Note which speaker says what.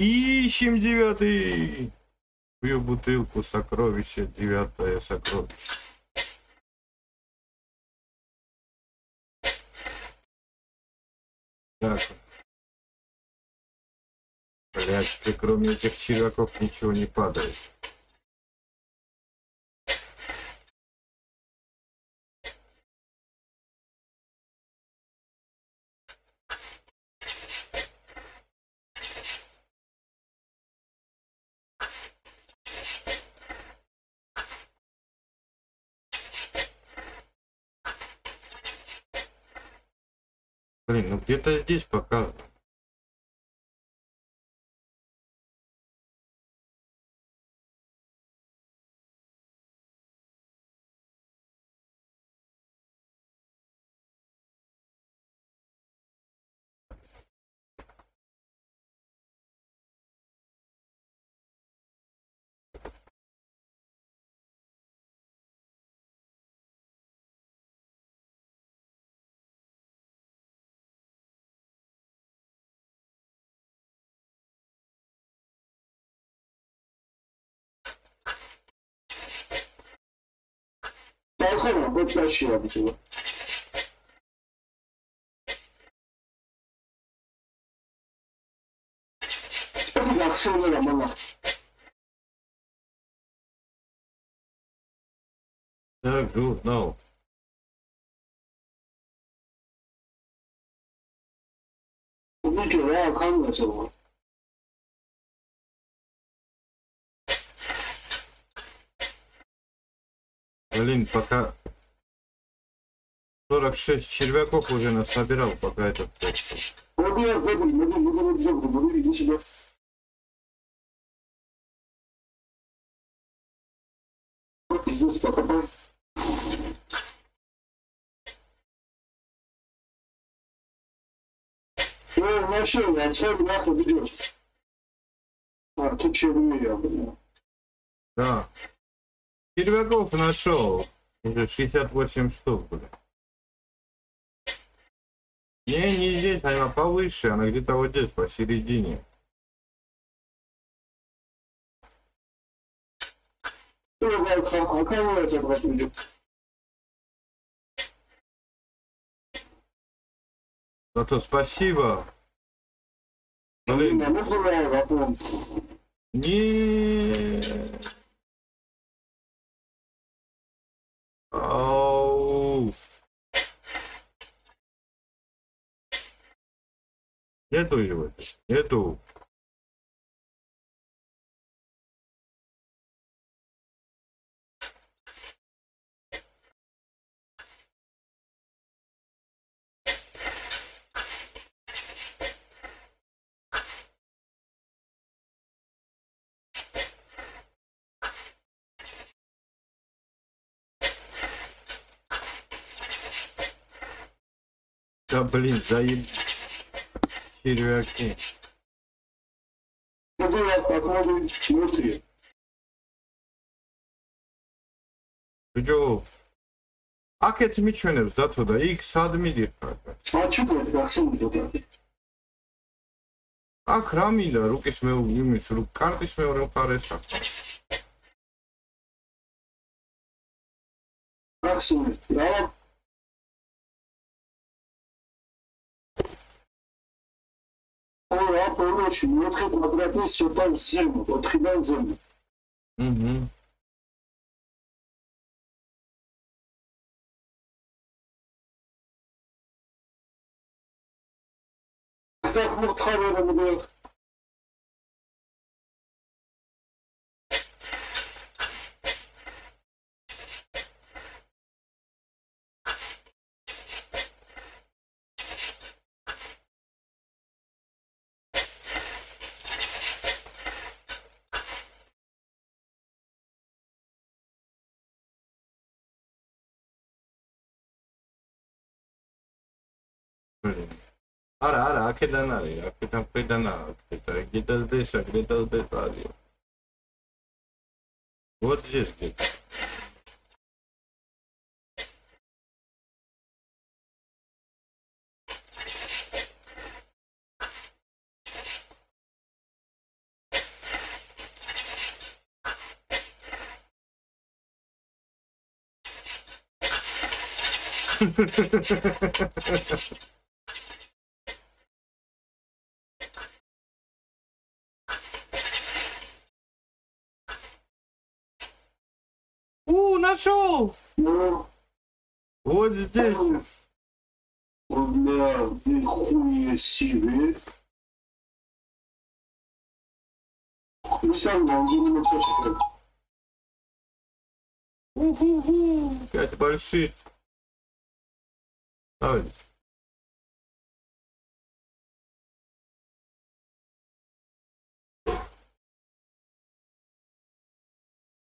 Speaker 1: Ищем девятый. Пью бутылку сокровища, девятое сокровище. Так. Блять, кроме этих червяков ничего не падает. Блин, ну где-то здесь показано.
Speaker 2: 看我
Speaker 1: 不需要
Speaker 2: 学不这个
Speaker 1: 那个什么吗不我们主
Speaker 2: 要看的时候 Блин, пока 46 червяков уже насобирал, пока этот ya, sen bir dakika biliyorsun. Artık şey bilmiyor ya.
Speaker 1: Да. Червяков нашел. Уже 68 штук, бля. Не, не здесь, она повыше, она где-то вот здесь, посередине.
Speaker 2: Bak, Hakan olacak bak şimdi.
Speaker 1: Зато спасибо. Блин, не. Ау. Нету его здесь, нету. Да блин, заеб... Червяки.
Speaker 2: Ne bu ya, Hakan bir oturuyor.
Speaker 1: Çocuğu. Hak etmiş benim Zato'da. İlk sadmidir kanka.
Speaker 2: Açık ol, baksana burada.
Speaker 1: Ak Ramila, руки сме имис, рук карти сме урем хареса.
Speaker 2: Bak şimdi, ya O ya böyle Ara,
Speaker 1: ara,
Speaker 2: aqui que danada a
Speaker 1: que feita na nave, que tal deixa, aqui tá detalhe. Outro gesto. Ha ha ha ha ha ha нашел!
Speaker 2: Ну,
Speaker 1: Вот здесь.
Speaker 2: бля, нихуя себе.
Speaker 1: Уху-ху. Пять больших. Давайте.